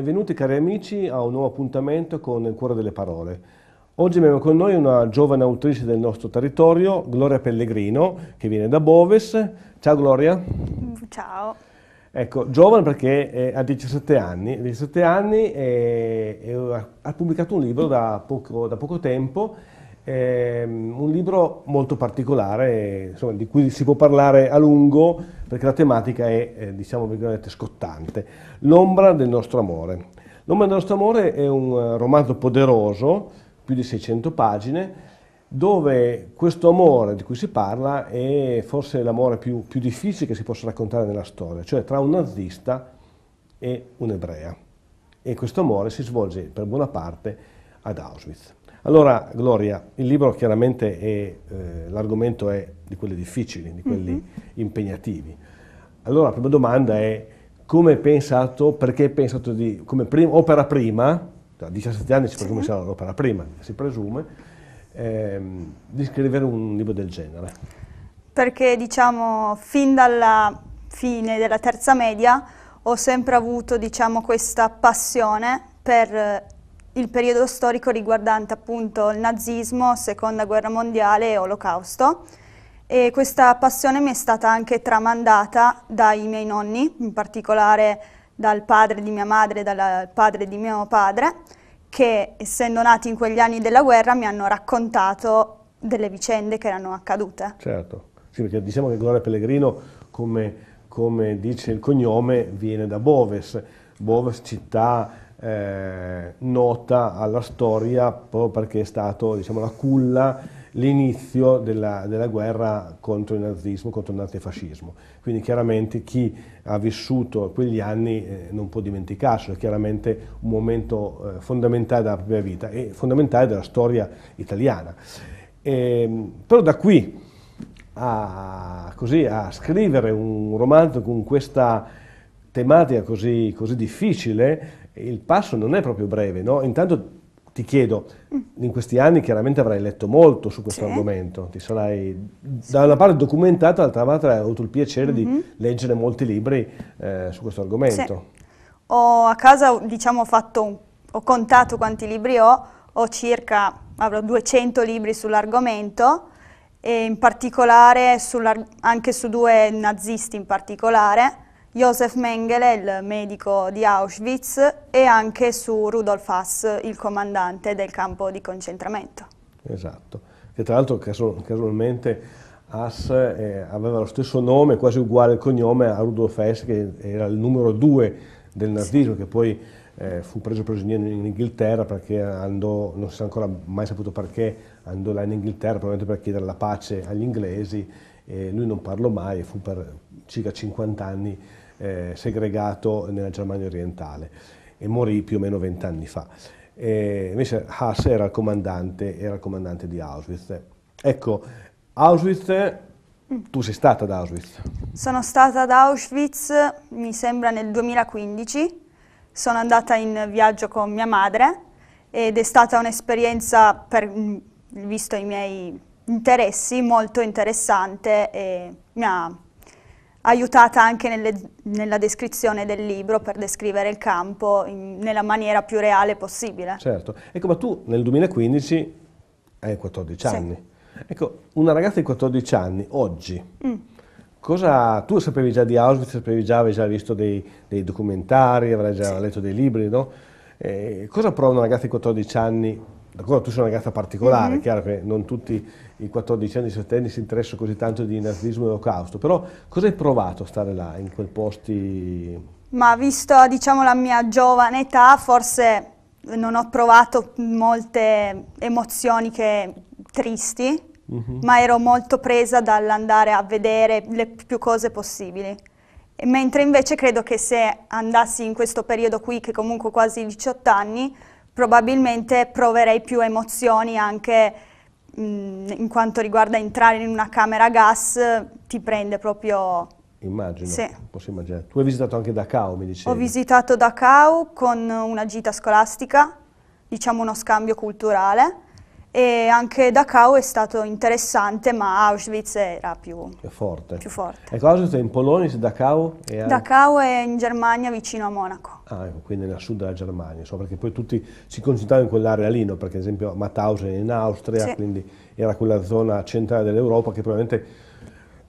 Benvenuti cari amici a un nuovo appuntamento con Il Cuore delle Parole. Oggi abbiamo con noi una giovane autrice del nostro territorio, Gloria Pellegrino, che viene da Boves. Ciao Gloria. Ciao. Ecco, giovane perché ha 17 anni, 17 anni e, e ha pubblicato un libro da poco, da poco tempo eh, un libro molto particolare, insomma, di cui si può parlare a lungo perché la tematica è, eh, diciamo, scottante. L'ombra del nostro amore. L'ombra del nostro amore è un eh, romanzo poderoso, più di 600 pagine, dove questo amore di cui si parla è forse l'amore più, più difficile che si possa raccontare nella storia, cioè tra un nazista e un'ebrea. E questo amore si svolge per buona parte ad Auschwitz. Allora, Gloria, il libro chiaramente è, eh, l'argomento è di quelli difficili, di quelli mm -hmm. impegnativi. Allora, la prima domanda è come hai pensato, perché hai pensato di, come prima, opera prima, a 17 anni si presume sia l'opera prima, si presume, ehm, di scrivere un libro del genere? Perché, diciamo, fin dalla fine della terza media ho sempre avuto, diciamo, questa passione per il periodo storico riguardante appunto il nazismo, seconda guerra mondiale e olocausto. E questa passione mi è stata anche tramandata dai miei nonni, in particolare dal padre di mia madre e dal padre di mio padre, che essendo nati in quegli anni della guerra mi hanno raccontato delle vicende che erano accadute. Certo, sì, perché diciamo che Gloria Pellegrino, come, come dice il cognome, viene da Boves, Boves città eh, nota alla storia proprio perché è stato diciamo, la culla, l'inizio della, della, guerra contro il nazismo, contro il nazifascismo. Quindi chiaramente chi ha vissuto quegli anni eh, non può dimenticarselo, è chiaramente un momento eh, fondamentale della propria vita e fondamentale della storia italiana. E, ehm, però da qui a, così, a scrivere un romanzo con questa tematica così, così difficile, il passo non è proprio breve, no? Intanto ti chiedo, in questi anni chiaramente avrai letto molto su questo sì. argomento, ti sarai da una parte documentato, dall'altra parte hai avuto il piacere mm -hmm. di mhm. leggere molti libri eh, su questo argomento. Sì. Ho a casa, diciamo, fatto, ho contato quanti libri ho, ho circa, avrò 200 libri sull'argomento e in particolare anche su due nazisti in particolare, Josef Mengele, il medico di Auschwitz, e anche su Rudolf Hass, il comandante del campo di concentramento. Esatto, che tra l'altro casualmente Hass eh, aveva lo stesso nome, quasi uguale il cognome a Rudolf Hess, che era il numero due del nazismo, sì. che poi eh, fu preso prigioniero in Inghilterra perché andò, non si è ancora mai saputo perché, andò là in Inghilterra probabilmente per chiedere la pace agli inglesi, e lui non parlò mai e fu per circa 50 anni eh, segregato nella Germania orientale e morì più o meno vent'anni fa. E invece Haas era il, comandante, era il comandante di Auschwitz. Ecco, Auschwitz, tu sei stata ad Auschwitz? Sono stata ad Auschwitz, mi sembra nel 2015, sono andata in viaggio con mia madre ed è stata un'esperienza, visto i miei interessi, molto interessante e mi ha aiutata anche nelle, nella descrizione del libro per descrivere il campo in, nella maniera più reale possibile. Certo, ecco ma tu nel 2015 hai 14 anni, sì. ecco una ragazza di 14 anni oggi, mm. cosa, tu sapevi già di Auschwitz, sapevi già, avevi già visto dei, dei documentari, avrai già sì. letto dei libri, no? Eh, cosa prova una ragazza di 14 anni D'accordo, tu sei una ragazza particolare, mm -hmm. chiaro che non tutti i 14 anni, 17 anni si interessano così tanto di nazismo e olocausto, però cosa hai provato a stare là, in quei posti? Ma visto diciamo, la mia giovane età, forse non ho provato molte emozioni che, tristi, mm -hmm. ma ero molto presa dall'andare a vedere le più cose possibili. Mentre invece credo che se andassi in questo periodo qui, che comunque quasi 18 anni, probabilmente proverei più emozioni anche mh, in quanto riguarda entrare in una camera a gas, ti prende proprio... Immagino, sì. posso immaginare. Tu hai visitato anche Dachau, mi dicevi? Ho visitato Dachau con una gita scolastica, diciamo uno scambio culturale, e anche Dachau è stato interessante, ma Auschwitz era più, è forte. più forte. Ecco, Auschwitz è in Polonia, Dachau è a... Dachau è in Germania vicino a Monaco. Ah, ecco, quindi nel sud della Germania, so, perché poi tutti si concentrano in quell'area lì, no? perché ad esempio Mauthausen è in Austria, sì. quindi era quella zona centrale dell'Europa che probabilmente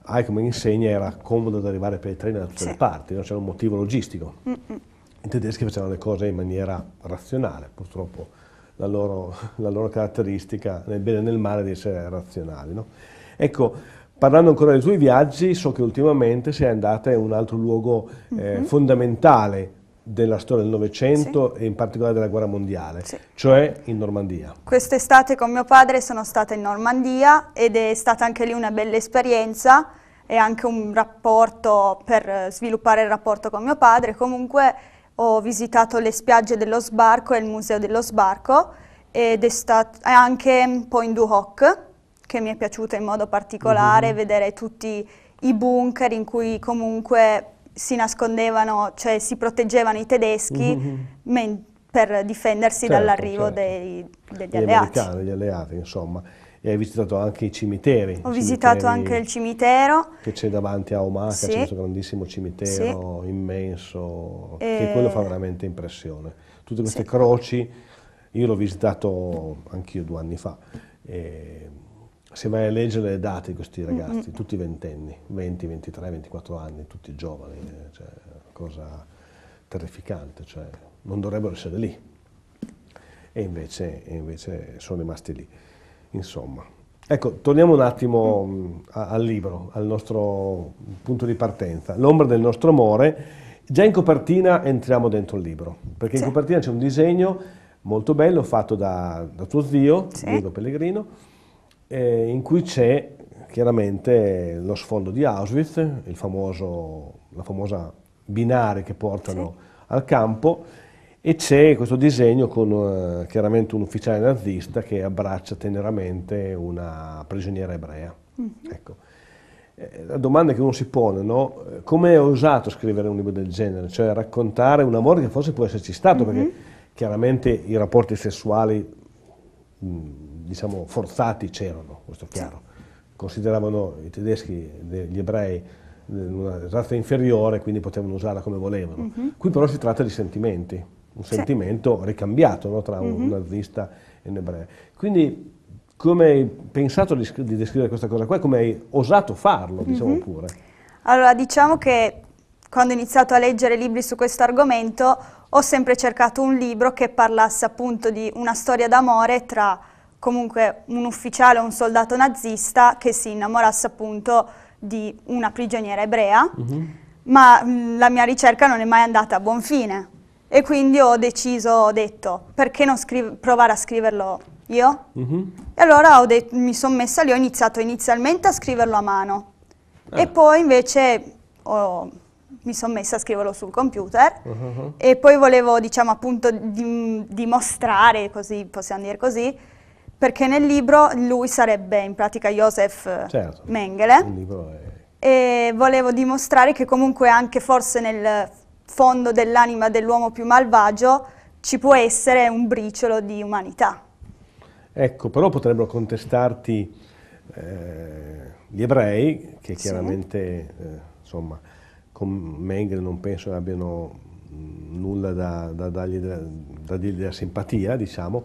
hai come insegna era comodo da arrivare per i treni da tutte sì. le parti, no? c'era un motivo logistico. Mm -mm. I tedeschi facevano le cose in maniera razionale, purtroppo la loro, la loro caratteristica nel bene e nel male di essere razionali. No? Ecco, parlando ancora dei tuoi viaggi, so che ultimamente sei andata in un altro luogo eh, mm -hmm. fondamentale della storia del Novecento sì. e in particolare della guerra mondiale, sì. cioè in Normandia. Quest'estate con mio padre sono stata in Normandia ed è stata anche lì una bella esperienza e anche un rapporto per sviluppare il rapporto con mio padre. Comunque ho visitato le spiagge dello sbarco e il museo dello sbarco ed è stato anche Point du Hoc, che mi è piaciuto in modo particolare, mm -hmm. vedere tutti i bunker in cui comunque si nascondevano, cioè si proteggevano i tedeschi mm -hmm. per difendersi certo, dall'arrivo certo. degli Gli alleati. Gli alleati, insomma. E hai visitato anche i cimiteri. Ho visitato anche il cimitero. Che c'è davanti a Omaha, sì. c'è questo grandissimo cimitero sì. immenso, e... che quello fa veramente impressione. Tutte queste sì. croci, io l'ho visitato anch'io due anni fa. E se vai a leggere le date di questi ragazzi, mm -hmm. tutti ventenni, 20, 23, 24 anni, tutti giovani, cioè, una cosa terrificante, cioè, non dovrebbero essere lì. E invece, e invece sono rimasti lì. Insomma. Ecco, torniamo un attimo mm. a, al libro, al nostro punto di partenza. L'ombra del nostro amore. Già in copertina entriamo dentro il libro, perché sì. in copertina c'è un disegno molto bello fatto da, da tuo zio, sì. Diego Pellegrino, eh, in cui c'è chiaramente lo sfondo di Auschwitz, famoso, la famosa binaria che portano sì. al campo, e c'è questo disegno con uh, chiaramente un ufficiale nazista che abbraccia teneramente una prigioniera ebrea. Mm -hmm. ecco. eh, la domanda che uno si pone, no? come è osato scrivere un libro del genere? Cioè raccontare un amore che forse può esserci stato, mm -hmm. perché chiaramente i rapporti sessuali mh, diciamo forzati c'erano, questo è chiaro. Consideravano i tedeschi, gli ebrei, una razza inferiore, quindi potevano usarla come volevano. Mm -hmm. Qui però si tratta di sentimenti un sentimento sì. ricambiato no, tra un mm -hmm. nazista e un ebreo. Quindi come hai pensato di, di, descrivere questa cosa qua, come hai osato farlo, diciamo mm -hmm. pure? Allora, diciamo che quando ho iniziato a leggere libri su questo argomento ho sempre cercato un libro che parlasse appunto di una storia d'amore tra comunque un ufficiale o un soldato nazista che si innamorasse appunto di una prigioniera ebrea, mm -hmm. ma mh, la mia ricerca non è mai andata a buon fine e quindi ho deciso, ho detto, perché non provare a scriverlo io? Mm -hmm. E allora mi sono messa lì, ho iniziato inizialmente a scriverlo a mano ah. e poi invece ho, mi sono messa a scriverlo sul computer uh -huh. e poi volevo, diciamo, appunto dim dimostrare, così possiamo dire così, perché nel libro lui sarebbe in pratica Josef certo. Mengele e volevo dimostrare che comunque anche forse nel fondo dell'anima dell'uomo più malvagio ci può essere un briciolo di umanità. Ecco, però potrebbero contestarti eh, gli ebrei, che chiaramente, sì. eh, insomma, con Mengele non penso abbiano nulla da, da, dargli, da, da dirgli della simpatia, diciamo,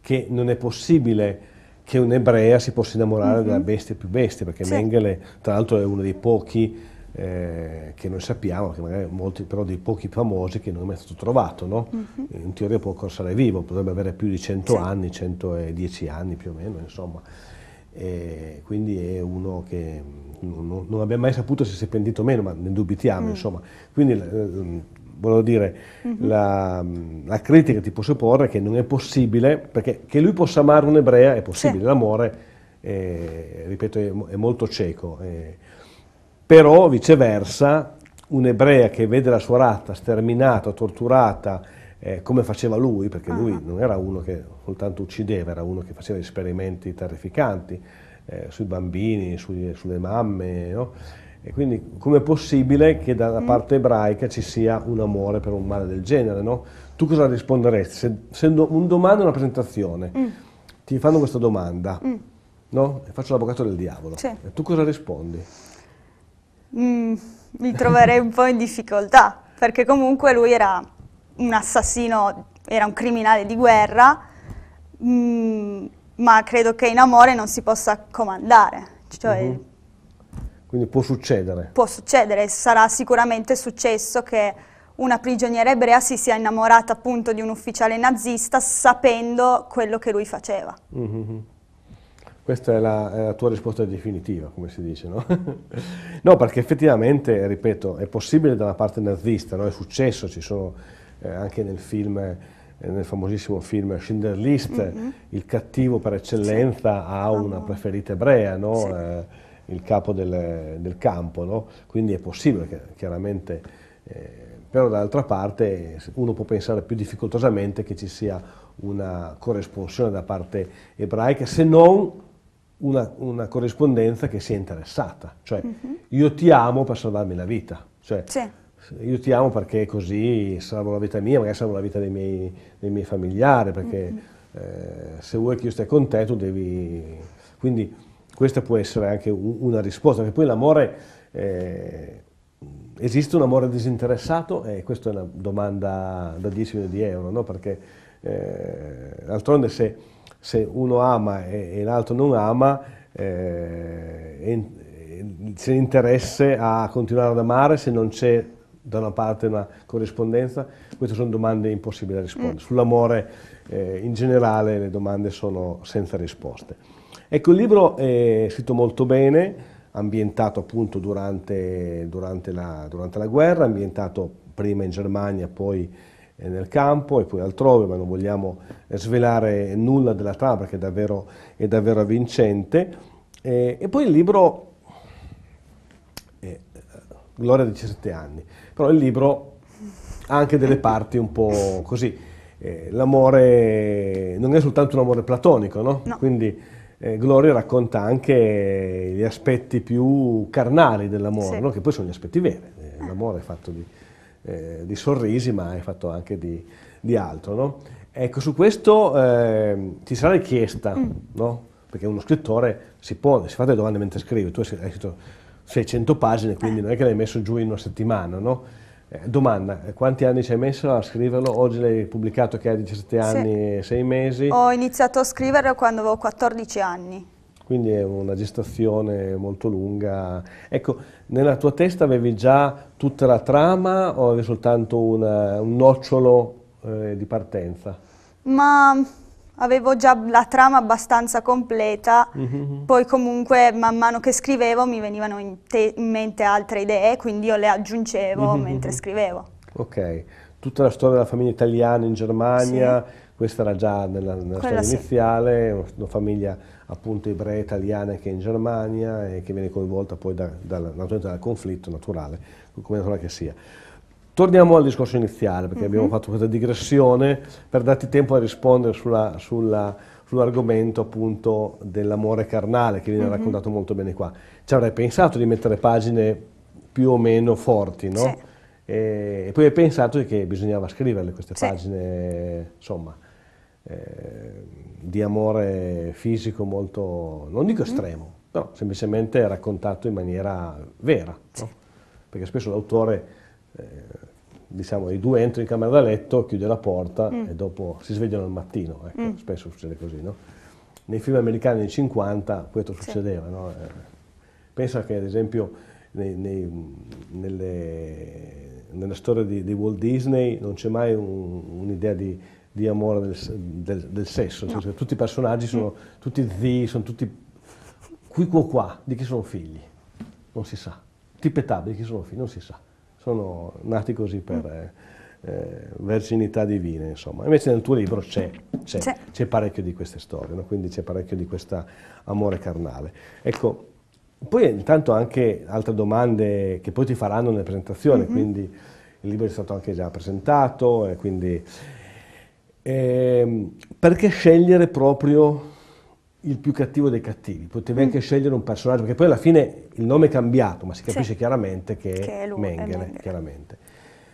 che non è possibile che un'ebrea si possa innamorare mm -hmm. della bestia più bestia, perché sì. Mengele, tra l'altro, è uno dei pochi eh, che noi sappiamo, che magari molti però dei pochi famosi che non è mai stato trovato, no? -huh. In teoria può ancora essere vivo, potrebbe avere più di 100 sì. anni, 110 anni più o meno, insomma. E quindi è uno che non, non, abbiamo mai saputo se si è pentito o meno, ma ne dubitiamo, mm. insomma. Quindi eh, volevo dire, mm -hmm. la, la, critica che ti posso porre è che non è possibile, perché che lui possa amare un'ebrea è possibile, sì. l'amore, ripeto, è, è, molto cieco. È, però viceversa un'ebrea che vede la sua razza sterminata, torturata, eh, come faceva lui, perché lui ah. non era uno che soltanto uccideva, era uno che faceva esperimenti terrificanti eh, sui bambini, sui, sulle mamme, no? E quindi com'è possibile che dalla mm. parte ebraica ci sia un amore per un male del genere, no? Tu cosa risponderesti? Se, se un domani una presentazione, mm. ti fanno questa domanda, mm. no? Faccio l'avvocato del diavolo. Sì. E tu cosa rispondi? Mm, mi troverei un po' in difficoltà, perché comunque lui era un assassino, era un criminale di guerra, mm, ma credo che in amore non si possa comandare. Cioè, mm -hmm. Quindi può succedere? Può succedere, sarà sicuramente successo che una prigioniera ebrea si sia innamorata appunto di un ufficiale nazista sapendo quello che lui faceva. Mm -hmm. Questa è la, è la, tua risposta definitiva, come si dice, no? no, perché effettivamente, ripeto, è possibile da una parte nazista, no? è successo, ci sono eh, anche nel film, eh, nel famosissimo film Schindler List, mm -hmm. il cattivo per eccellenza sì. ha una preferita ebrea, no? sì. eh, il capo del, del campo, no? quindi è possibile che chiaramente eh, però dall'altra parte uno può pensare più difficoltosamente che ci sia una corrispondenza da parte ebraica, se non una, una corrispondenza che sia interessata, cioè uh mhm. -huh. io ti amo per salvarmi la vita, cioè, sì. io ti amo perché così salvo la vita mia, magari salvo la vita dei miei, dei miei familiari, perché uh -huh. eh, se vuoi che io stia con te tu devi... Quindi questa può essere anche una risposta, perché poi l'amore... Eh, esiste un amore disinteressato? E questa è una domanda da 10 milioni di euro, no? perché eh, d'altronde se, se, uno ama e, e l'altro non ama, eh, c'è interesse a continuare ad amare se non c'è da una parte una corrispondenza? Queste sono domande impossibili da rispondere. Mm. Sull'amore eh, in generale le domande sono senza risposte. Ecco, il libro è scritto molto bene, ambientato appunto durante, durante, la, durante, la, guerra, ambientato prima in Germania, poi nel campo e poi altrove, ma non vogliamo svelare nulla della trama perché è davvero, è davvero avvincente. E, e, poi il libro, eh, Gloria di 17 anni, però il libro ha anche delle parti un po' così. Eh, l'amore non è soltanto un amore platonico, no? no. Quindi, eh, Gloria racconta anche gli aspetti più carnali dell'amore, sì. no? che poi sono gli aspetti veri. Eh, l'amore è fatto di, eh, di, sorrisi, ma è fatto anche di, di altro. No? Ecco, su questo ehm, ti sarà richiesta, mm. no? perché uno scrittore si pone, si fa delle domande mentre scrive, tu hai scritto 600 pagine, quindi non è che l'hai messo giù in una settimana, no? Eh, domanda, quanti anni ci hai messo a scriverlo? Oggi l'hai pubblicato che hai 17 anni sì. e 6 mesi. Ho iniziato a scriverlo quando avevo 14 anni. Quindi è una gestazione molto lunga. Ecco, nella tua testa avevi già tutta la trama o avevi soltanto una, un nocciolo eh, di partenza? Ma avevo già la trama abbastanza completa, mm -hmm. poi comunque man mano che scrivevo mi venivano in, in mente altre idee, quindi io le aggiungevo mm -hmm. mentre scrivevo. Ok, tutta la storia della famiglia italiana in Germania, sì. questa era già nella, nella storia sì. iniziale, una famiglia appunto ebrea italiana che è in Germania e che viene coinvolta poi da, da, dal conflitto naturale, come naturale che sia. Torniamo al discorso iniziale, perché uh -huh. abbiamo mhm. fatto questa digressione per darti tempo a rispondere sull'argomento sull appunto dell'amore carnale che viene uh mhm. -huh. raccontato molto bene qua. Ci avrei pensato di mettere pagine più o meno forti, no? Sì. E, e, poi hai pensato che bisognava scriverle queste sì. pagine, insomma, eh, di amore fisico molto, non dico mhm. estremo, mm. però semplicemente raccontato in maniera vera, sì. no? Perché spesso l'autore... Eh, diciamo, i due entrano in camera da letto, chiude la porta mm. e dopo si svegliano al mattino, ecco, mm. spesso succede così, no? Nei film americani anni 50 questo sì. succedeva, no? eh, pensa che ad esempio nei, nei, nelle, nella storia di, di, Walt Disney non c'è mai un'idea un di, di, amore del, del, del sesso, no. cioè, tutti i personaggi sono mm. tutti zii, sono tutti qui qua qua, di chi sono figli? Non si sa. Tipetabili, di chi sono figli? Non si sa sono nati così per mm. eh, verginità divine, insomma. Invece nel tuo libro c'è, parecchio di queste storie, no? quindi c'è parecchio di questo amore carnale. Ecco, poi intanto anche altre domande che poi ti faranno nelle presentazioni, mm -hmm. quindi il libro è stato anche già presentato, e quindi... Eh, perché scegliere proprio il più cattivo dei cattivi, potevi mm. anche scegliere un personaggio, perché poi alla fine il nome è cambiato, ma si capisce sì. chiaramente che, che è, lui, Mengele, è Mengele. chiaramente.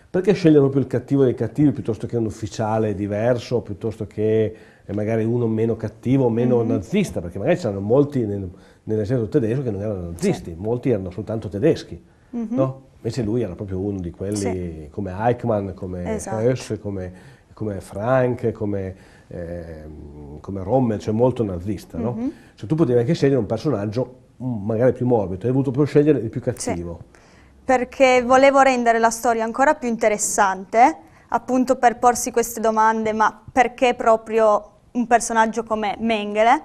Perché scegliere proprio il cattivo dei cattivi piuttosto che un ufficiale diverso, piuttosto che e magari uno meno cattivo, meno mm-hmm. nazista, perché magari c'erano molti nel, nell'esercito tedesco che non erano nazisti, sì. molti erano soltanto tedeschi, mm-hmm. no? Invece lui era proprio uno di quelli sì. come Eichmann, come esatto. Come, come Frank, come, eh, come Rommel, cioè molto nazista, no? Mm-hmm. Cioè tu potevi anche scegliere un personaggio mm, magari più morbido, hai voluto proprio scegliere il più cattivo. Sì. Perché volevo rendere la storia ancora più interessante, appunto per porsi queste domande, ma perché proprio un personaggio come Mengele?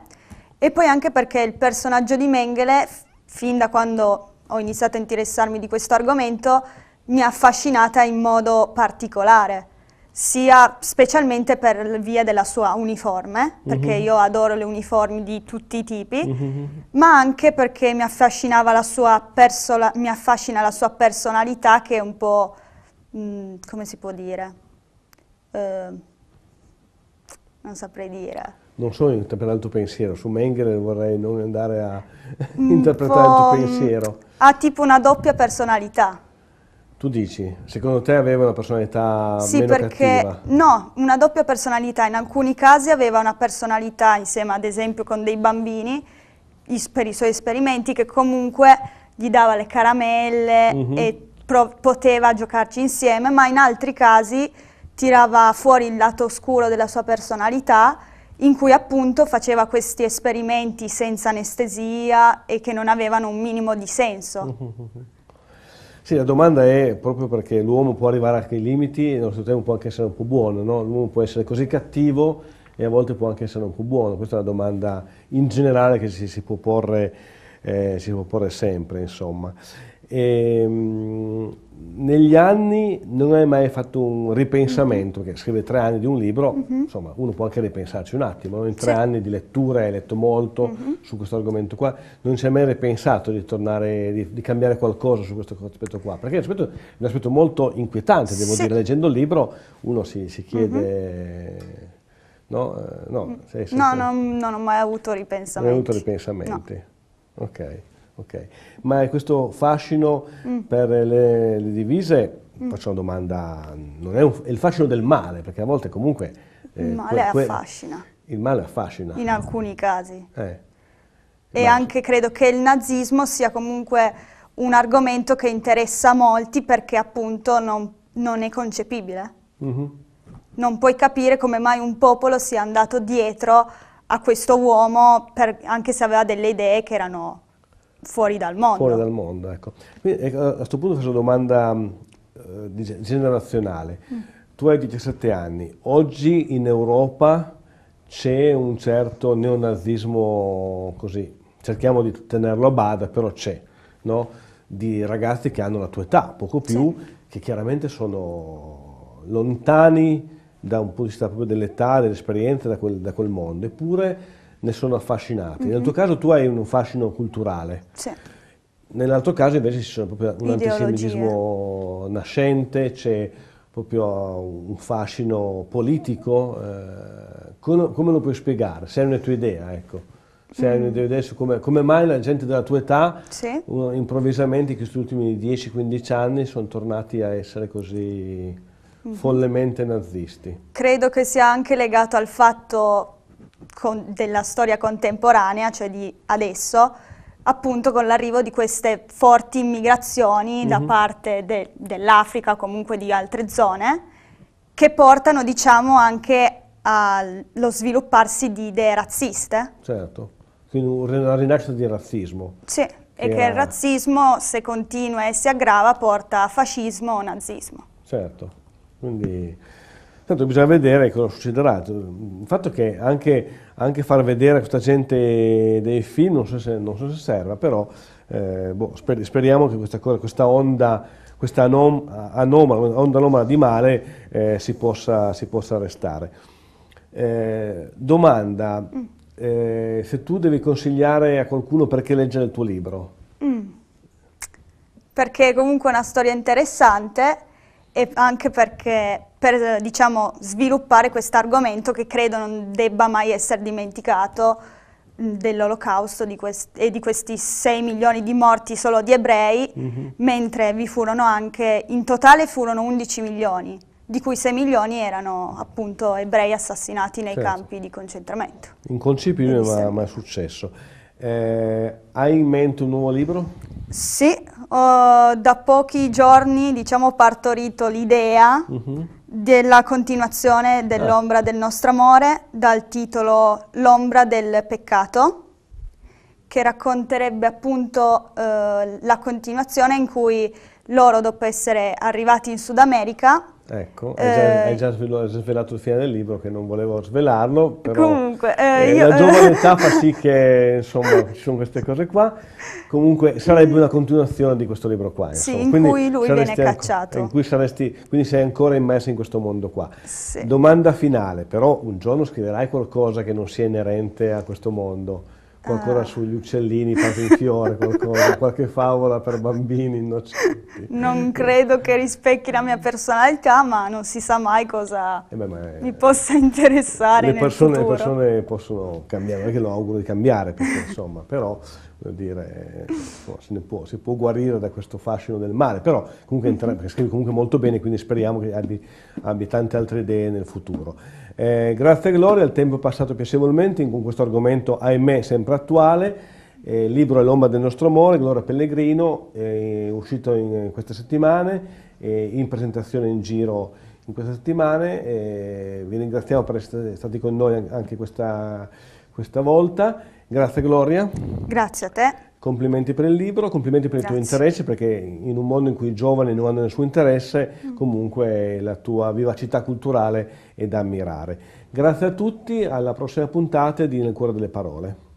E poi anche perché il personaggio di Mengele, fin da quando ho iniziato a interessarmi di questo argomento, mi ha affascinata in modo particolare, sia specialmente per via della sua uniforme, perché mm -hmm. io adoro le uniformi di tutti i tipi, mm -hmm. ma anche perché mi, affascinava la sua mi affascina la sua personalità che è un po', mh, come si può dire, uh, non saprei dire non so interpretare il tuo pensiero, su Mengele vorrei non andare a interpretare il tuo pensiero. Ha tipo una doppia personalità. Tu dici, secondo te aveva una personalità sì, meno perché, cattiva? No, una doppia personalità, in alcuni casi aveva una personalità insieme ad esempio con dei bambini per i suoi esperimenti che comunque gli dava le caramelle mm -hmm. e poteva giocarci insieme, ma in altri casi tirava fuori il lato oscuro della sua personalità in cui appunto faceva questi esperimenti senza anestesia e che non avevano un minimo di senso. Sì, la domanda è proprio perché l'uomo può arrivare a quei limiti e allo stesso tempo può anche essere un po' buono, no? l'uomo può essere così cattivo e a volte può anche essere un po' buono, questa è una domanda in generale che si, si, può, porre, eh, si può porre sempre, insomma. E, ehm, negli anni non hai mai fatto un ripensamento, perché scrive tre anni di un libro, uh-huh. insomma uno può anche ripensarci un attimo, no? in tre sì. anni di lettura hai letto molto uh-huh. su questo argomento qua, non ci hai mai ripensato di tornare, di, di, cambiare qualcosa su questo aspetto qua, perché è un aspetto molto inquietante, devo sì. dire, leggendo il libro uno si, si chiede... Uh-huh. No, uh, no, sei, sei, no non, non, ho mai avuto ripensamenti. Non hai avuto ripensamenti, no. ok. Okay. Ma questo fascino mm. per le, le divise, mm. faccio una domanda, non è, un, è, il fascino del male, perché a volte comunque... Eh, il male affascina. Il male affascina. In alcuni casi. Eh. E Ma... anche credo che il nazismo sia comunque un argomento che interessa molti perché appunto non, non è concepibile. Mm -hmm. Non puoi capire come mai un popolo sia andato dietro a questo uomo, per, anche se aveva delle idee che erano fuori dal mondo. Fuori dal mondo, ecco. Quindi, ecco, a questo punto faccio una domanda uh, generazionale. Mm. Tu hai 17 anni, oggi in Europa c'è un certo neonazismo così, cerchiamo di tenerlo a bada, però c'è, no? di ragazzi che hanno la tua età, poco più, sì. che chiaramente sono lontani da un punto di vista proprio dell'età, dell'esperienza da quel, da quel mondo, eppure ne sono affascinati. Mm-hmm. Nel tuo caso tu hai un fascino culturale. Sì. Nell'altro caso invece ci sono proprio un antisemitismo nascente, c'è proprio un fascino politico. Eh, come, come, lo puoi spiegare? Se hai una tua idea, ecco. Se mm. hai una tua idea su come, come, mai la gente della tua età, sì. uh, improvvisamente in questi ultimi 10-15 anni, sono tornati a essere così mm. follemente nazisti. Credo che sia anche legato al fatto della storia contemporanea, cioè di adesso, appunto con l'arrivo di queste forti immigrazioni mm -hmm. da mhm. parte de dell'Africa o comunque di altre zone, che portano diciamo anche allo svilupparsi di idee razziste. Certo, quindi una rinascita di razzismo. Sì, che e che il razzismo se continua e si aggrava porta a fascismo o nazismo. Certo, quindi Tanto bisogna vedere cosa succederà. Il fatto che anche, anche far vedere a questa gente dei film non so se, non so se serva, però eh, boh, sper, speriamo che questa, cosa, questa onda, questa anom, anomala, onda anomala di male eh, si, possa, si, possa, arrestare. Eh, domanda, mm. Eh, se tu devi consigliare a qualcuno perché leggere il tuo libro? Mm. Perché comunque è una storia interessante e anche perché per diciamo, sviluppare questo argomento che credo non debba mai essere dimenticato dell'olocausto e di questi 6 milioni di morti solo di ebrei, mm -hmm. mentre vi furono anche, in totale furono 11 milioni di cui 6 milioni erano appunto ebrei assassinati nei Certo. campi di concentramento. Inconcepibile ma, ma è successo. Eh, hai in mente un nuovo libro? Sì, ho da pochi giorni diciamo partorito l'idea Mhm. della continuazione dell'ombra del nostro amore dal titolo L'ombra del peccato, che racconterebbe appunto eh, la continuazione in cui loro dopo essere arrivati in Sud America Ecco, hai già, Eh, hai già svelato il fine del libro che non volevo svelarlo, però Comunque, eh, eh, io- la giovane età fa sì che insomma ci sono queste cose qua. Comunque sarebbe una continuazione di questo libro qua. Sì, insomma. in Quindi cui lui viene cacciato. in cui saresti, quindi sei ancora immerso in questo mondo qua. Sì. Domanda finale, però un giorno scriverai qualcosa che non sia inerente a questo mondo. Qualcosa Ah. sugli uccellini, fiore, qualcosa, qualche favola per bambini innocenti. non credo che rispecchi la mia personalità, ma non si sa mai cosa Eh beh, mi possa interessare le nel persone, le persone possono cambiare, non è che lo auguro di cambiare, perché insomma, però dire, ne può, si può guarire da questo fascino del male, però comunque, perché scrivi comunque molto bene, quindi speriamo che abbi, abbia tante altre idee nel futuro. Eh, grazie Gloria, il tempo è passato piacevolmente con questo argomento, ahimè, sempre attuale. Eh, il libro è L'ombra del nostro amore, Gloria Pellegrino, è uscito in queste settimane, eh, in presentazione in giro in queste settimane. eh, vi ringraziamo per essere stati con noi anche questa, questa volta. Grazie Gloria, Grazie a te. Complimenti per il libro, complimenti per il tuo Grazie. interesse perché in un mondo in cui i giovani non hanno nessun interesse, Mm. comunque la tua vivacità culturale è da ammirare. Grazie a tutti, alla prossima puntata di Nel cuore delle parole.